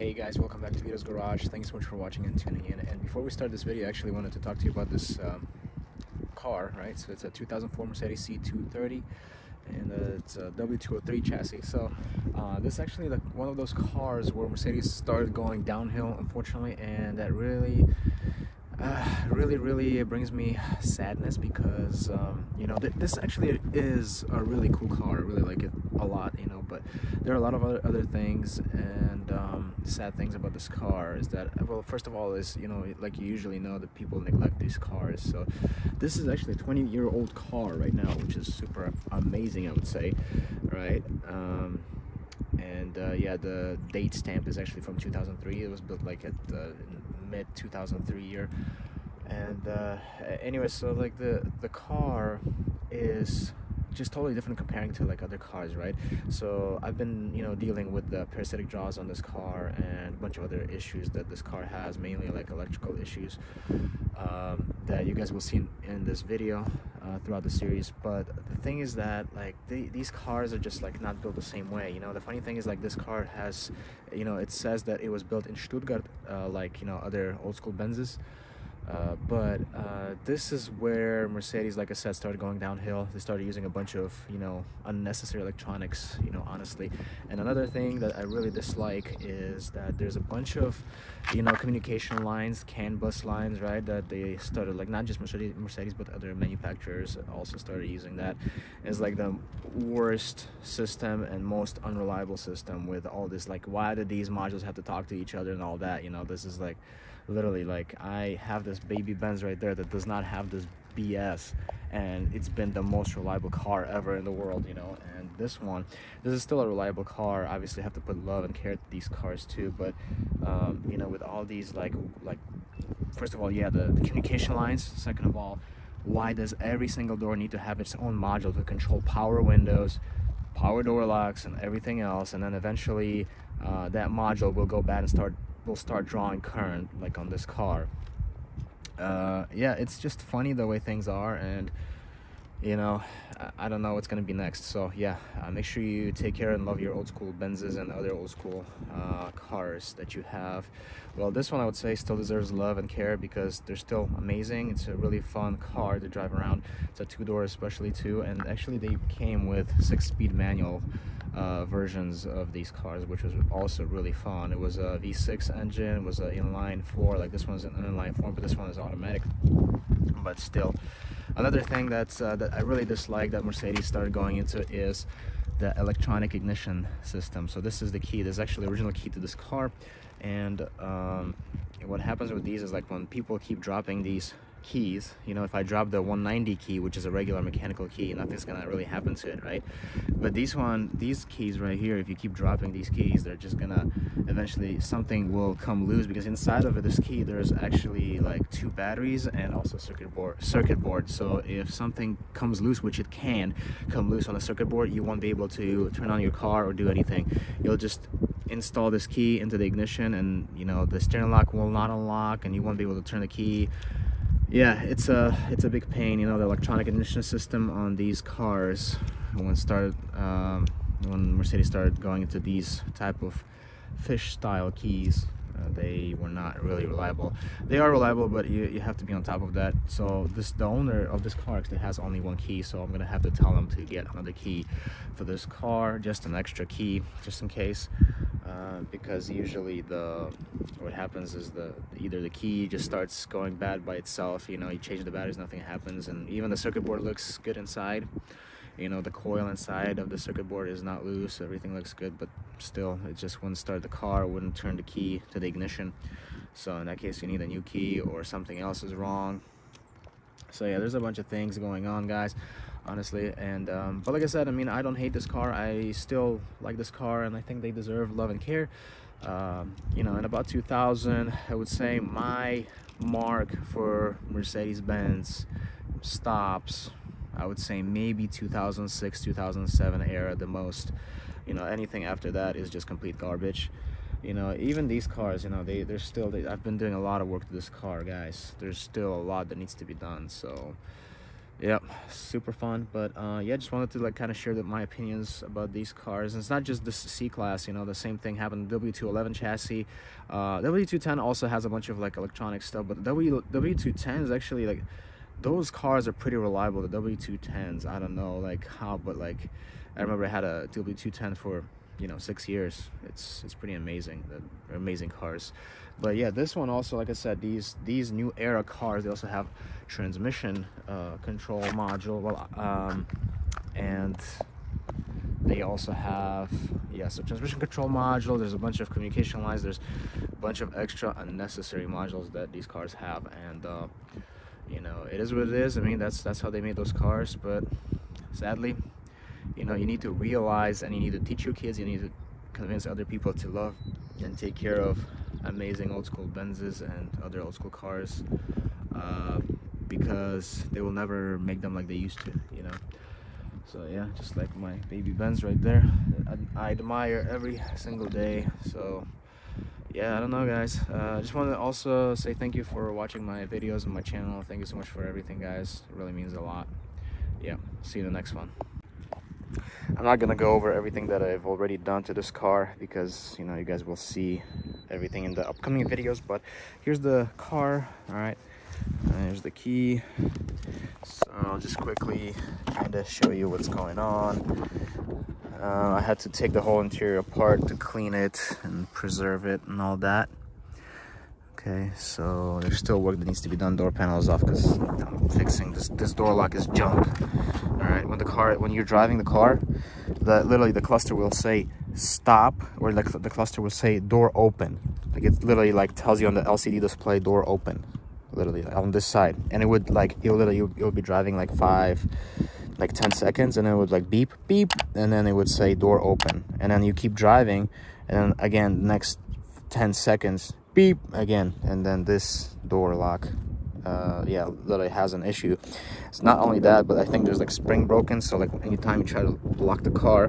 Hey guys, welcome back to Vito's Garage. Thanks so much for watching and tuning in. And before we start this video, I actually wanted to talk to you about this um, car, right? So it's a 2004 Mercedes C230 and uh, it's a W203 chassis. So uh, this is actually like one of those cars where Mercedes started going downhill, unfortunately, and that really uh, really really brings me sadness because um, you know th this actually is a really cool car. I really like it a lot you know but there are a lot of other, other things and um, sad things about this car is that well first of all is you know like you usually know that people neglect these cars. So this is actually a 20 year old car right now which is super amazing I would say right? Um, and uh, yeah the date stamp is actually from 2003 it was built like at the mid 2003 year. And uh, anyway so like the the car is just totally different comparing to like other cars right? So I've been you know dealing with the parasitic draws on this car and a bunch of other issues that this car has mainly like electrical issues um, that you guys will see in, in this video uh, throughout the series but the thing is that like these cars are just like not built the same way you know? The funny thing is like this car has you know it says that it was built in Stuttgart uh, like you know other old school Benzes uh, but uh, this is where Mercedes, like I said, started going downhill. They started using a bunch of, you know, unnecessary electronics, you know, honestly. And another thing that I really dislike is that there's a bunch of, you know, communication lines, CAN bus lines, right, that they started, like, not just Mercedes, Mercedes but other manufacturers also started using that. It's like the worst system and most unreliable system with all this, like, why do these modules have to talk to each other and all that, you know, this is like, literally like I have this baby Benz right there that does not have this BS and it's been the most reliable car ever in the world you know and this one this is still a reliable car. Obviously have to put love and care to these cars too but um, you know with all these like like first of all yeah the, the communication lines second of all why does every single door need to have its own module to control power windows power door locks and everything else? And then eventually uh, that module will go bad and start will start drawing current like on this car. Uh, yeah it's just funny the way things are and you know I, don't know what's gonna be next so yeah uh, make sure you take care and love your old school Benzes and other old school uh, cars that you have well this one I would say still deserves love and care because they're still amazing it's a really fun car to drive around it's a two-door especially too and actually they came with six-speed manual uh, versions of these cars, which was also really fun. It was a V6 engine, it was an inline four, like this one's an inline four, but this one is automatic. But still, another thing that's uh, that I really dislike that Mercedes started going into is the electronic ignition system. So this is the key. This is actually the original key to this car, and um, what happens with these is like when people keep dropping these keys you know if I drop the 190 key which is a regular mechanical key nothing's gonna really happen to it right? But these one these keys right here if you keep dropping these keys they're just gonna eventually something will come loose because inside of this key there's actually like two batteries and also circuit board circuit board. So if something comes loose which it can come loose on the circuit board you won't be able to turn on your car or do anything. You'll just install this key into the ignition and you know the steering lock will not unlock and you won't be able to turn the key yeah it's a it's a big pain you know the electronic ignition system on these cars. When started um, when Mercedes started going into these type of fish style keys they were not really reliable. They are reliable but you, you have to be on top of that. So this the owner of this car actually has only one key so I'm gonna have to tell them to get another key for this car just an extra key just in case. Uh, because usually the what happens is the either the key just starts going bad by itself you know you change the batteries nothing happens and even the circuit board looks good inside you know the coil inside of the circuit board is not loose everything looks good but still it just wouldn't start the car wouldn't turn the key to the ignition. So in that case you need a new key or something else is wrong. So yeah there's a bunch of things going on guys honestly. And um, but like I said I mean I don't hate this car. I still like this car and I think they deserve love and care. Um, you know in about 2000 I would say my mark for Mercedes-Benz stops I would say maybe 2006 2007 era the most you know anything after that is just complete garbage you know even these cars you know they they're still they, I've been doing a lot of work to this car guys there's still a lot that needs to be done so Yep, super fun. But uh, yeah, just wanted to like kind of share that my opinions about these cars. And it's not just the C-Class, you know, the same thing happened W211 chassis. Uh, W210 also has a bunch of like electronic stuff, but the w, W210 is actually like, those cars are pretty reliable. The W210s, I don't know like how, but like, I remember I had a W210 for you know six years it's it's pretty amazing they're amazing cars but yeah this one also like i said these these new era cars they also have transmission uh, control module well um, and they also have yeah so transmission control module there's a bunch of communication lines there's a bunch of extra unnecessary modules that these cars have and uh, you know it is what it is. I mean that's that's how they made those cars but sadly you know you need to realize and you need to teach your kids you need to convince other people to love and take care of amazing old school Benzes and other old school cars uh, because they will never make them like they used to you know. So yeah just like my baby Benz right there I, I admire every single day. So yeah I don't know guys. Uh, I just want to also say thank you for watching my videos and my channel. Thank you so much for everything guys. It really means a lot. Yeah see you in the next one. I'm not gonna go over everything that I've already done to this car because you know you guys will see everything in the upcoming videos but here's the car all right Here's the key. So I'll just quickly kind of show you what's going on uh, I had to take the whole interior apart to clean it and preserve it and all that. Okay so there's still work that needs to be done. Door panels off because I'm fixing this this door lock is junk. All right when the car when you're driving the car the literally the cluster will say stop or like the cluster will say door open. Like it literally like tells you on the lcd display door open literally on this side. And it would like would literally you'll be driving like five like 10 seconds and it would like beep beep and then it would say door open. And then you keep driving and then again next 10 seconds beep again and then this door lock uh, yeah literally has an issue. It's not only that but i think there's like spring broken so like anytime you try to lock the car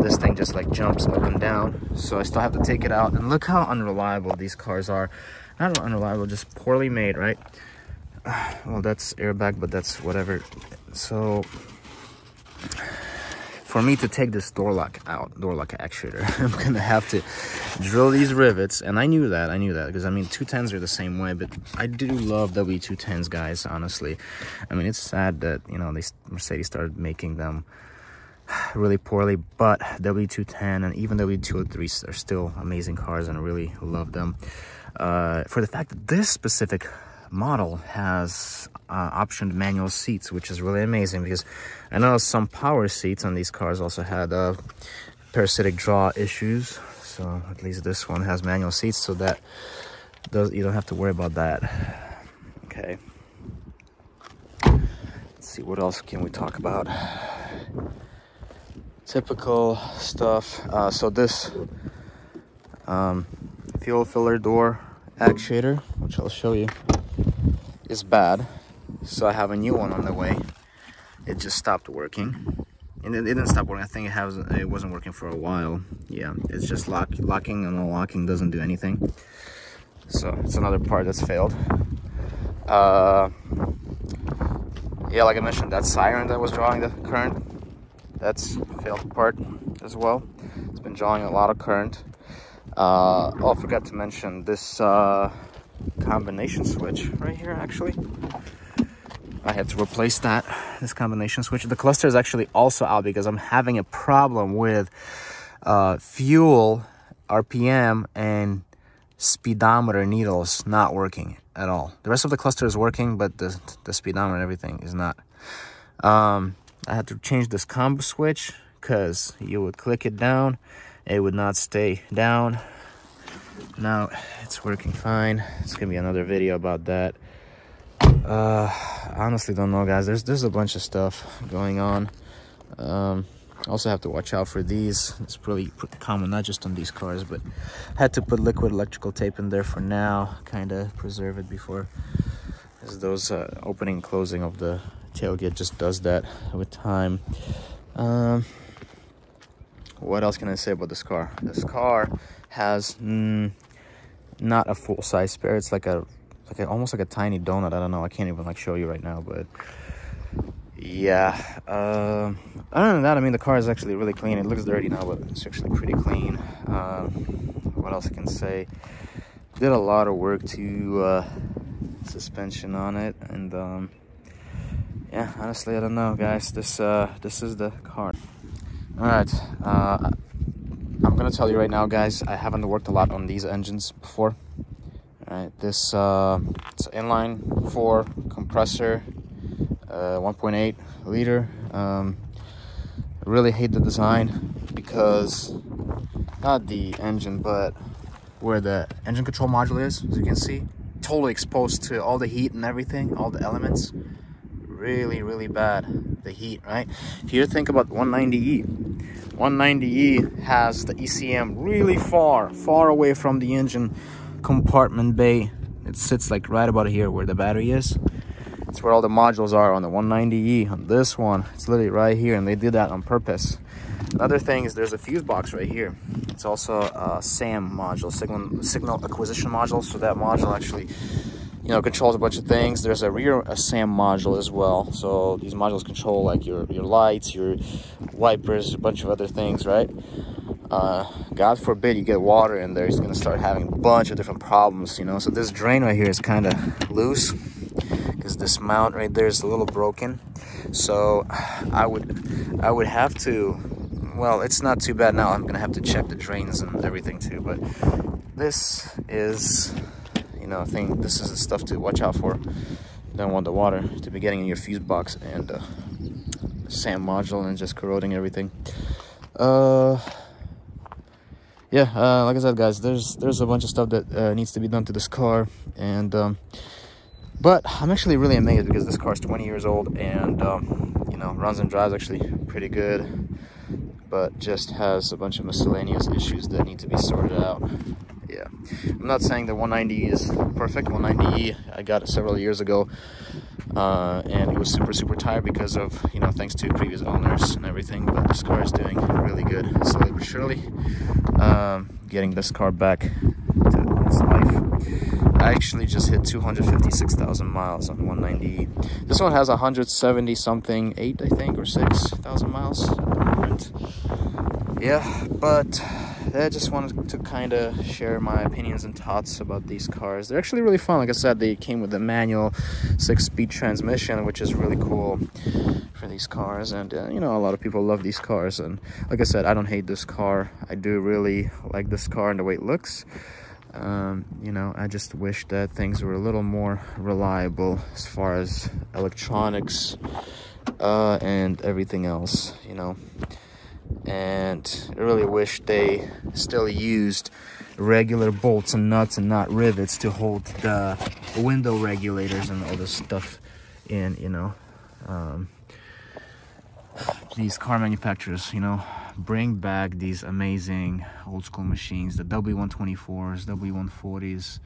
this thing just like jumps up and down. So i still have to take it out and look how unreliable these cars are. Not unreliable just poorly made right? Well that's airbag but that's whatever. So for me to take this door lock out, door lock actuator, I'm gonna have to drill these rivets. And I knew that, I knew that, because I mean, 210s are the same way, but I do love W210s, guys, honestly. I mean, it's sad that, you know, they Mercedes started making them really poorly, but W210 and even W203 are still amazing cars, and I really love them. Uh, for the fact that this specific model has uh, optioned manual seats, which is really amazing because I know some power seats on these cars also had uh, parasitic draw issues. So at least this one has manual seats so that does you don't have to worry about that. Okay. Let's see what else can we talk about. Typical stuff. Uh, so this um, fuel filler door actuator, which I'll show you is bad. So I have a new one on the way. It just stopped working. And it, didn't stop working. I think it has it wasn't working for a while. Yeah, it's just lock, locking and unlocking doesn't do anything. So it's another part that's failed. Uh, yeah, like I mentioned, that siren that was drawing the current, that's failed part as well. It's been drawing a lot of current. Uh, oh, I forgot to mention this uh, combination switch right here actually. I had to replace that this combination switch. The cluster is actually also out because I'm having a problem with uh, fuel RPM and speedometer needles not working at all. The rest of the cluster is working but the, the speedometer and everything is not. Um, I had to change this combo switch because you would click it down it would not stay down now it's working fine. It's gonna be another video about that. Uh honestly don't know guys. There's there's a bunch of stuff going on. Um also have to watch out for these. It's pretty, pretty common not just on these cars but had to put liquid electrical tape in there for now kind of preserve it before as those uh, opening and closing of the tailgate just does that with time. Um what else can i say about this car? This car has mm, not a full size spare. It's like a like a, almost like a tiny donut. I don't know. I can't even like show you right now, but yeah uh, other than that i mean the car is actually really clean it looks dirty now but it's actually pretty clean uh, what else i can say did a lot of work to uh, suspension on it and um, yeah honestly i don't know guys this uh, this is the car all right uh, i'm gonna tell you right now guys i haven't worked a lot on these engines before. All right this uh, it's inline four compressor uh, 1.8 liter. Um, I really hate the design because not the engine but where the engine control module is as you can see totally exposed to all the heat and everything all the elements. Really really bad the heat right? You think about 190e 190e has the ecm really far far away from the engine compartment bay it sits like right about here where the battery is it's where all the modules are on the 190E. On this one, it's literally right here, and they did that on purpose. Another thing is there's a fuse box right here. It's also a SAM module, signal, signal acquisition module. So that module actually, you know, controls a bunch of things. There's a rear a SAM module as well. So these modules control like your, your lights, your wipers, a bunch of other things, right? Uh, God forbid you get water in there, it's gonna start having a bunch of different problems, you know. So this drain right here is kind of loose because this mount right there is a little broken so I would I would have to well it's not too bad now I'm gonna have to check the drains and everything too but this is know I think this is the stuff to watch out for. You don't want the water to be getting in your fuse box and uh, SAM module and just corroding everything. Uh yeah uh, like I said guys there's there's a bunch of stuff that uh, needs to be done to this car. And um, but I'm actually really amazed because this car is 20 years old and, um, you know, runs and drives actually pretty good, but just has a bunch of miscellaneous issues that need to be sorted out. I'm not saying the 190 is perfect. 190e, I got it several years ago, uh, and it was super, super tired because of, you know, thanks to previous owners and everything, but this car is doing really good, slowly but surely. Um, getting this car back to its life. I actually just hit 256,000 miles on 190. This one has 170 something, 8 I think, or 6,000 miles. Yeah, but I just wanted to kind of share my opinions and thoughts about these cars. They're actually really fun. Like I said, they came with a manual six-speed transmission, which is really cool for these cars. And, uh, you know, a lot of people love these cars. And like I said, I don't hate this car. I do really like this car and the way it looks um, you know, I just wish that things were a little more reliable as far as electronics uh, and everything else, you know. And I really wish they still used regular bolts and nuts and not rivets to hold the window regulators and all this stuff in, you know. Um, these car manufacturers, you know, bring back these amazing old school machines, the W124s, W140s,